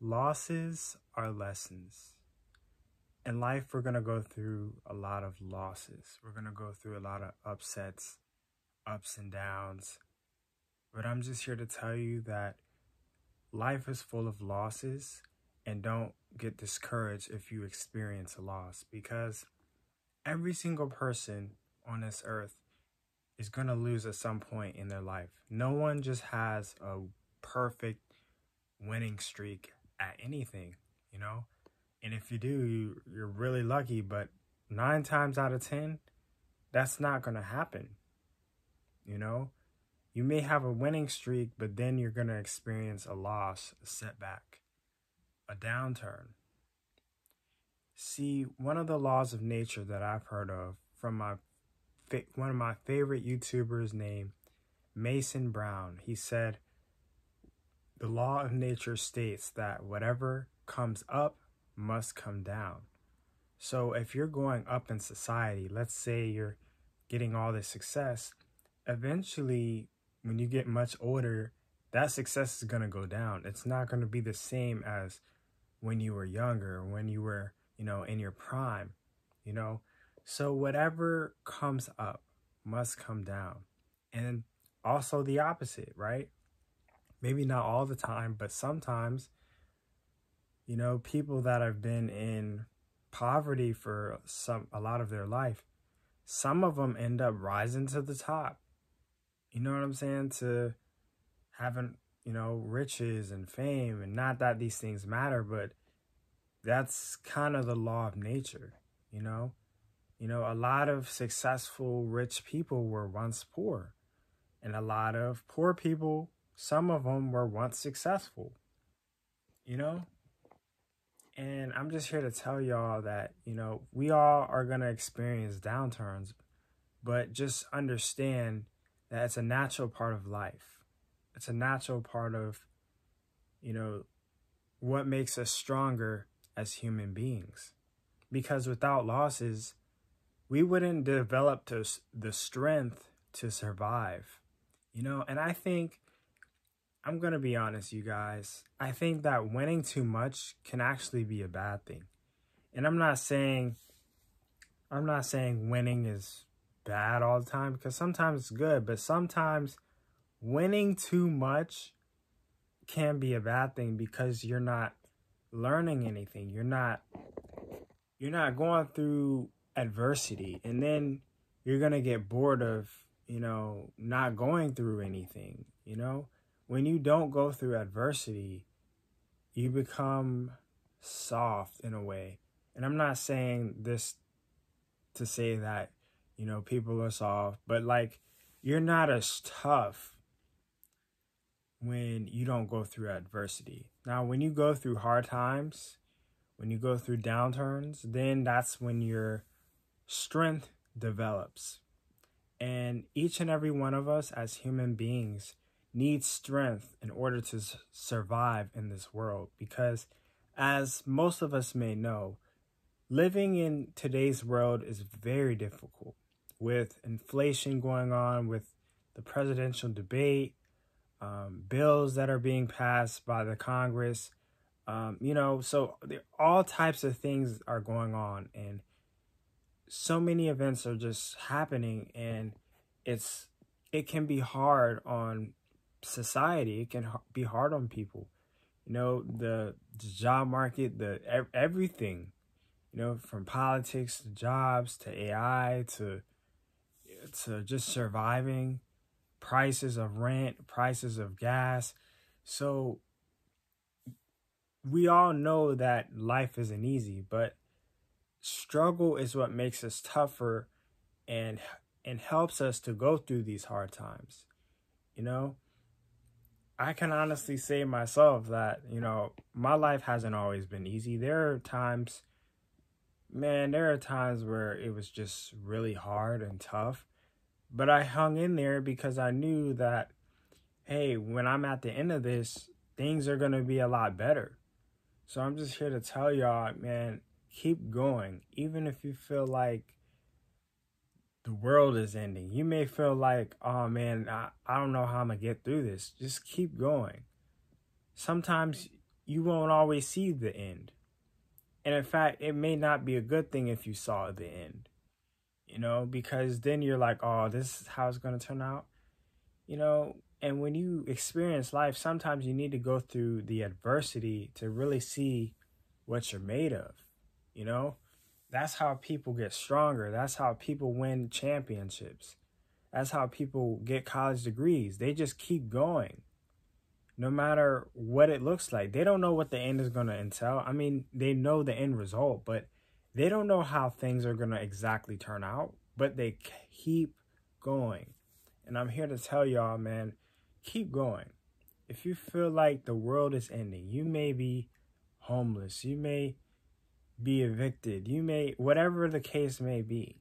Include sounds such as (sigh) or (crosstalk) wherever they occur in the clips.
losses are lessons. In life, we're going to go through a lot of losses. We're going to go through a lot of upsets, ups and downs. But I'm just here to tell you that life is full of losses and don't get discouraged if you experience a loss because every single person on this earth is going to lose at some point in their life. No one just has a perfect winning streak at anything, you know? And if you do, you, you're really lucky, but nine times out of 10, that's not going to happen, you know? You may have a winning streak, but then you're going to experience a loss, a setback, a downturn. See, one of the laws of nature that I've heard of from my one of my favorite YouTubers named Mason Brown, he said, the law of nature states that whatever comes up must come down. So if you're going up in society, let's say you're getting all this success, eventually when you get much older, that success is going to go down. It's not going to be the same as when you were younger, when you were, you know, in your prime, you know. So whatever comes up must come down. And also the opposite, right? Maybe not all the time, but sometimes, you know, people that have been in poverty for some a lot of their life, some of them end up rising to the top. You know what I'm saying? To having, you know, riches and fame and not that these things matter, but that's kind of the law of nature, you know? You know, a lot of successful rich people were once poor. And a lot of poor people some of them were once successful, you know? And I'm just here to tell y'all that, you know, we all are going to experience downturns, but just understand that it's a natural part of life. It's a natural part of, you know, what makes us stronger as human beings. Because without losses, we wouldn't develop to the strength to survive. You know, and I think I'm going to be honest, you guys. I think that winning too much can actually be a bad thing. And I'm not saying I'm not saying winning is bad all the time because sometimes it's good, but sometimes winning too much can be a bad thing because you're not learning anything. You're not you're not going through adversity and then you're going to get bored of, you know, not going through anything, you know? When you don't go through adversity, you become soft in a way. And I'm not saying this to say that, you know, people are soft, but like you're not as tough when you don't go through adversity. Now, when you go through hard times, when you go through downturns, then that's when your strength develops. And each and every one of us as human beings needs strength in order to survive in this world because as most of us may know, living in today's world is very difficult with inflation going on, with the presidential debate, um, bills that are being passed by the Congress. Um, you know, so all types of things are going on, and so many events are just happening, and it's it can be hard on society. It can be hard on people. You know, the, job market, the everything. You know, from politics to jobs to AI to to just surviving, prices of rent, prices of gas. So we all know that life isn't easy, but struggle is what makes us tougher and and helps us to go through these hard times. You know, I can honestly say myself that, you know, my life hasn't always been easy. There are times, man, there are times where it was just really hard and tough. But I hung in there because I knew that, hey, when I'm at the end of this, things are going to be a lot better. So I'm just here to tell y'all, man, keep going. Even if you feel like the world is ending. You may feel like, oh man, I, I don't know how I'm going to get through this. Just keep going. Sometimes you won't always see the end. And in fact, it may not be a good thing if you saw the end, you know, because then you're like, oh, this is how it's going to turn out, you know. And when you experience life, sometimes you need to go through the adversity to really see what you're made of, you know. That's how people get stronger. That's how people win championships. That's how people get college degrees. They just keep going no matter what it looks like. They don't know what the end is going to entail. I mean, they know the end result, but they don't know how things are going to exactly turn out, but they keep going. And I'm here to tell y'all, man, keep going. If you feel like the world is ending, you may be homeless, you may be evicted, you may, whatever the case may be,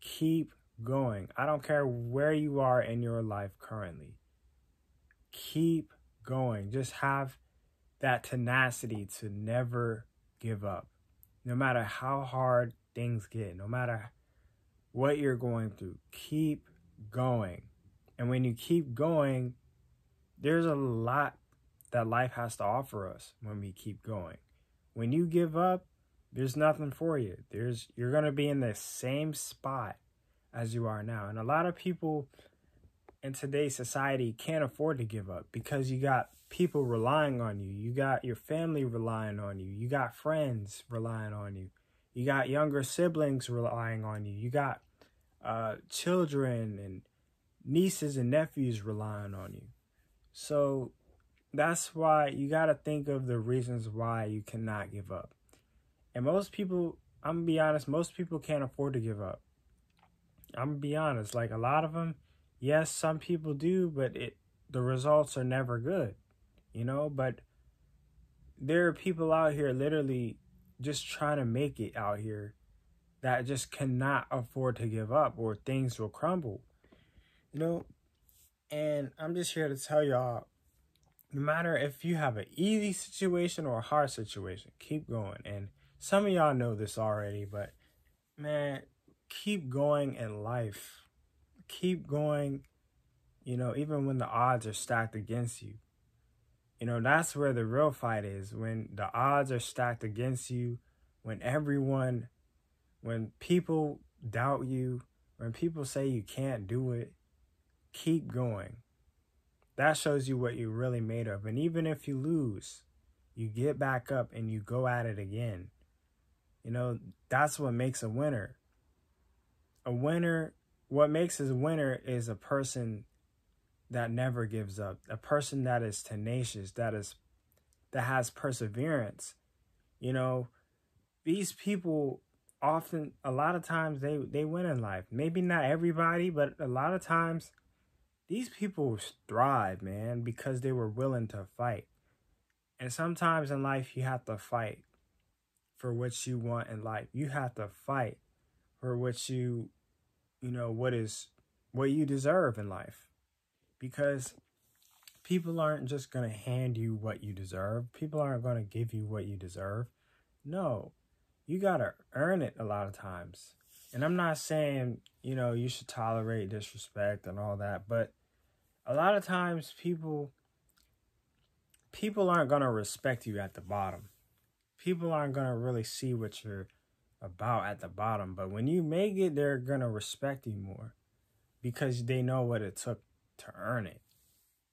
keep going. I don't care where you are in your life currently keep going. Just have that tenacity to never give up. No matter how hard things get, no matter what you're going through, keep going. And when you keep going, there's a lot that life has to offer us when we keep going. When you give up, there's nothing for you. There's you're going to be in the same spot as you are now. And a lot of people in today's society can't afford to give up because you got people relying on you. You got your family relying on you. You got friends relying on you. You got younger siblings relying on you. You got uh, children and nieces and nephews relying on you. So that's why you got to think of the reasons why you cannot give up. And most people, I'm gonna be honest, most people can't afford to give up. I'm gonna be honest, like a lot of them, yes, some people do, but it the results are never good, you know. But there are people out here literally just trying to make it out here that just cannot afford to give up or things will crumble, you know. And I'm just here to tell y'all no matter if you have an easy situation or a hard situation, keep going. And some of y'all know this already, but man, keep going in life keep going, you know, even when the odds are stacked against you. You know, that's where the real fight is when the odds are stacked against you, when everyone, when people doubt you, when people say you can't do it, keep going. That shows you what you're really made of. And even if you lose, you get back up and you go at it again. You know, that's what makes a winner. A winner what makes a winner is a person that never gives up, a person that is tenacious, that is that has perseverance. You know, these people often a lot of times they they win in life. Maybe not everybody, but a lot of times these people thrive, man, because they were willing to fight. And sometimes in life you have to fight for what you want in life. You have to fight for what you you know what is what you deserve in life because people aren't just going to hand you what you deserve people aren't going to give you what you deserve no you got to earn it a lot of times and i'm not saying you know you should tolerate disrespect and all that but a lot of times people people aren't going to respect you at the bottom people aren't going to really see what you're about at the bottom. But when you make it, they're gonna respect you more because they know what it took to earn it.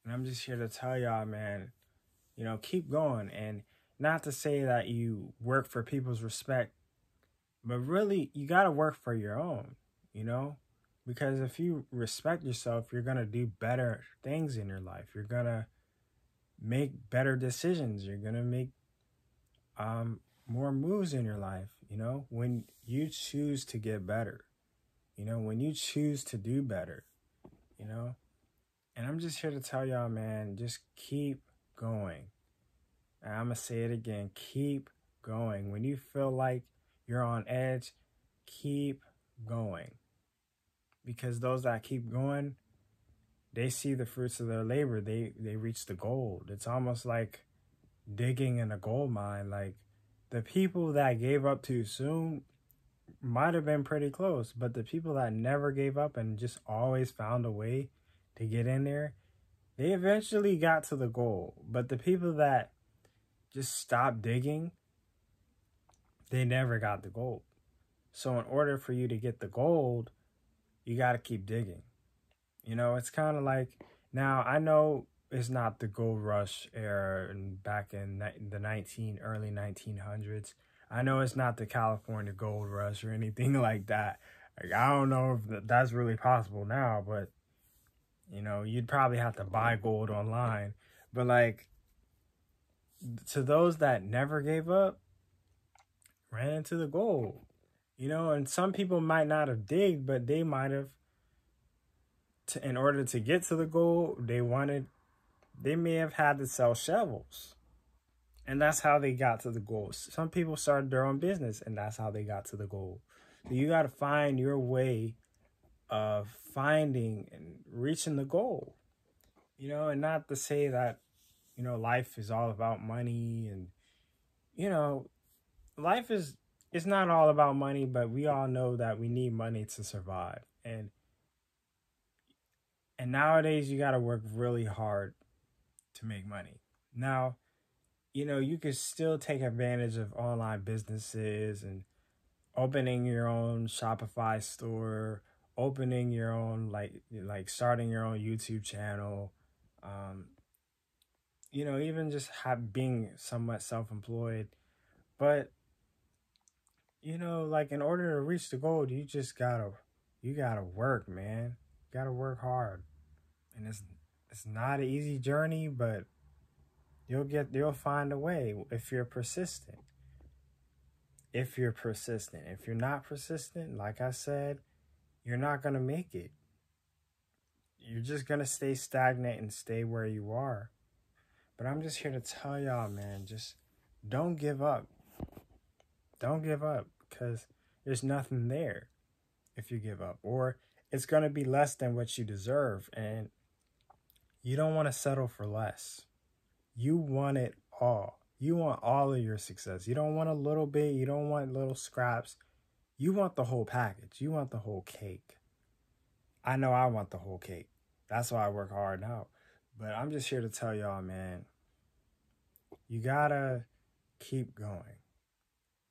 And I'm just here to tell y'all, man, you know, keep going. And not to say that you work for people's respect, but really you gotta work for your own, you know? Because if you respect yourself, you're gonna do better things in your life. You're gonna make better decisions. You're gonna make um more moves in your life, you know, when you choose to get better, you know, when you choose to do better, you know. And I'm just here to tell y'all, man, just keep going. And I'm going to say it again keep going. When you feel like you're on edge, keep going. Because those that keep going, they see the fruits of their labor. They they reach the gold. It's almost like digging in a gold mine. Like the people that gave up too soon might have been pretty close, but the people that never gave up and just always found a way to get in there, they eventually got to the goal. But the people that just stopped digging, they never got the gold. So in order for you to get the gold, you got to keep digging. You know, it's kind of like now I know it's not the gold rush era and back in the 19 early 1900s. I know it's not the California gold rush or anything (laughs) like that. Like I don't know if that's really possible now, but you know, you'd probably have to buy gold online. But like to those that never gave up, ran into the gold. You know, and some people might not have digged, but they might have to, in order to get to the goal, they wanted they may have had to sell shovels. And that's how they got to the goal. Some people started their own business and that's how they got to the goal. So you got to find your way of finding and reaching the goal. You know, and not to say that, you know, life is all about money and, you know, life is, it's not all about money, but we all know that we need money to survive. And, and nowadays you got to work really hard to make money. Now, you know, you can still take advantage of online businesses and opening your own Shopify store opening your own like like starting your own YouTube channel, um, you know, even just have being somewhat self-employed, but you know, like in order to reach the goal, you just gotta you gotta work, man. You gotta work hard, and it's it's not an easy journey, but you'll get you'll find a way if you're persistent. If you're persistent, if you're not persistent, like I said you're not to make it. You're just to stay stagnant and stay where you are. But I'm just here to tell y'all, man, just don't give up. Don't give up because there's nothing there if you give up, or it's going to be less than what you deserve. And you don't want to settle for less. You want it all. You want all of your success. You don't want a little bit. You don't want little scraps. You want the whole package. You want the whole cake. I know I want the whole cake. That's why I work hard now. But I'm just here to tell y'all, man, you gotta keep going.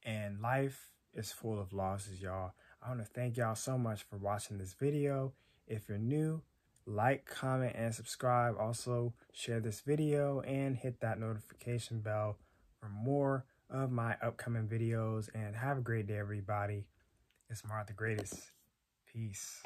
And life is full of losses, y'all. I want to thank y'all so much for watching this video. If you're new, like, comment, and subscribe. Also, share this video and hit that notification bell for more of my upcoming videos. And have a great day, everybody. It's Marc the Greatest. Peace.